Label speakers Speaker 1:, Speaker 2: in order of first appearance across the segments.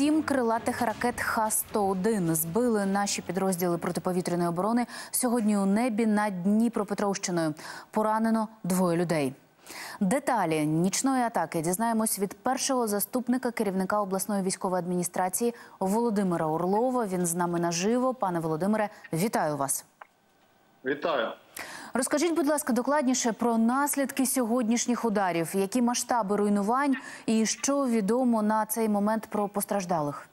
Speaker 1: Сім крилатих ракет Х-101 збили наші підрозділи протиповітряної оборони сьогодні у небі над Дніпропетровщиною. Поранено двоє людей. Деталі нічної атаки дізнаємось від першого заступника керівника обласної військової адміністрації Володимира Орлова. Він з нами наживо. Пане Володимире, вітаю вас.
Speaker 2: Вітаю.
Speaker 1: Розкажіть, будь ласка, докладніше про наслідки сьогоднішніх ударів, які масштаби руйнувань і що відомо на цей момент про постраждалих.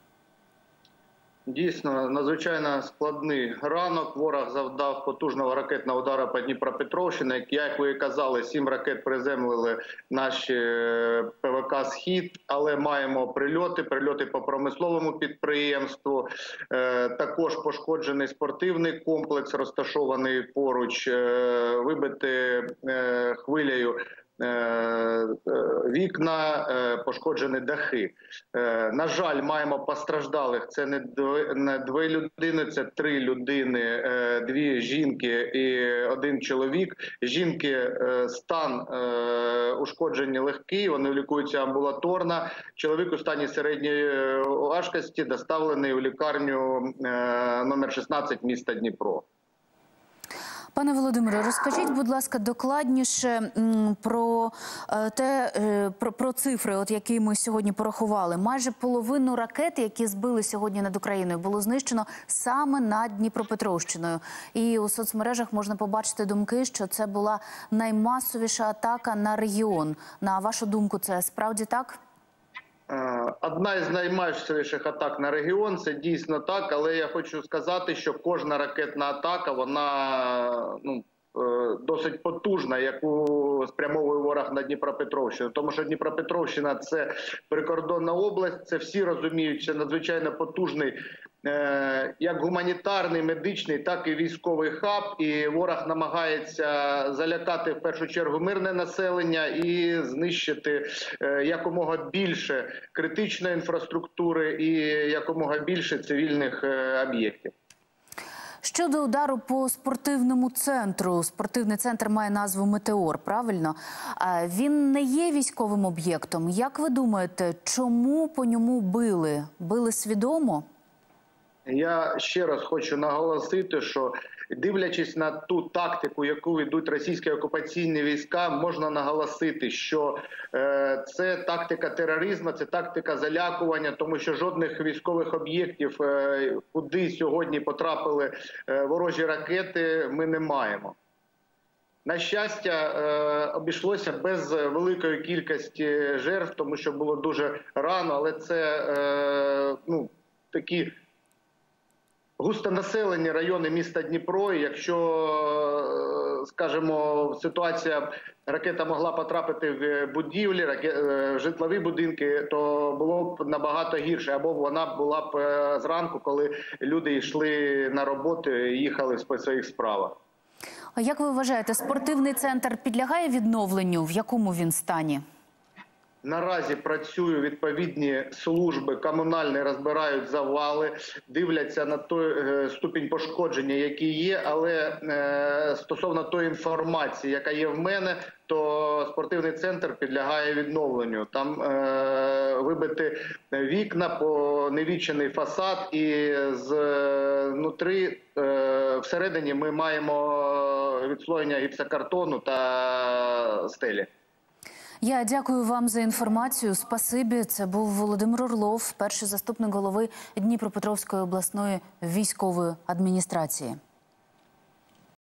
Speaker 2: Дійсно, надзвичайно складний ранок. Ворог завдав потужного ракетного удару по Дніпропетровщині. Як ви казали, сім ракет приземлили наші е, ПВК Схід, але маємо прильоти, прильоти по промисловому підприємству. Е, Також пошкоджений спортивний комплекс, розташований поруч, е, вибити хвилею. Е, е, Вікна е, пошкоджені дахи. На жаль, маємо постраждалих. Це не дві, людини, це три людини, дві жінки і один чоловік. Жінки стан ушкоджені легкий. Вони лікуються амбулаторно. Чоловік у стані середньої важкості доставлений у лікарню номер 16 міста Дніпро.
Speaker 1: Пане Володимире, розкажіть, будь ласка, докладніше про е, те, е, про, про цифри, от які ми сьогодні порахували. Майже половину ракет, які збили сьогодні над Україною, було знищено саме над Дніпропетровщиною. І у соцмережах можна побачити думки, що це була наймасовіша атака на регіон. На вашу думку, це справді так?
Speaker 2: Е, Одна із наймасовіших атак на регіон це дійсно так, але я хочу сказати, що кожна ракетна атака вона ну. е, Досить потужна, яку спрямовує ворог на Дніпропетровщину, тому що Дніпропетровщина це прикордонна область. Це всі розуміють, це надзвичайно потужний як гуманітарний, медичний, так і військовий хаб. І ворог намагається залякати в першу чергу мирне населення і знищити е, якомога більше критичної інфраструктури і якомога більше цивільних е, об'єктів.
Speaker 1: Щодо удару по спортивному центру, спортивний центр має назву Метеор. Правильно він не є військовим об'єктом. Як ви думаєте, чому по ньому били? Били свідомо?
Speaker 2: Я ще раз хочу наголосити, що дивлячись на ту тактику, яку ведуть російські окупаційні війська, можна наголосити, що е, це тактика тероризму, це тактика залякування, тому що жодних військових об'єктів, е, куди сьогодні потрапили е, ворожі ракети, ми не маємо. На щастя, е, обійшлося без великої кількості жертв, тому що було дуже рано, але це е, ну, такі густонаселені райони міста Дніпро. Якщо, е, скажімо, ситуація ракета могла потрапити в будівлі, раке- е, в житлові будинки, то було б набагато гірше. Або вона була б е, зранку, коли люди йшли на роботу, і їхали по своїх справах.
Speaker 1: А Як ви вважаєте, спортивний центр підлягає відновленню? В якому він стані?
Speaker 2: Наразі працюють відповідні служби комунальні, розбирають завали, дивляться на той е, ступінь пошкодження, який є. Але е, стосовно тої інформації, яка є в мене, то спортивний центр підлягає відновленню. Там е, вибити вікна, поневічений фасад, і з е, всередині ми маємо відслоєння гіпсокартону та стелі.
Speaker 1: Я дякую вам за інформацію. Спасибі. Це був Володимир Орлов, перший заступник голови Дніпропетровської обласної військової адміністрації.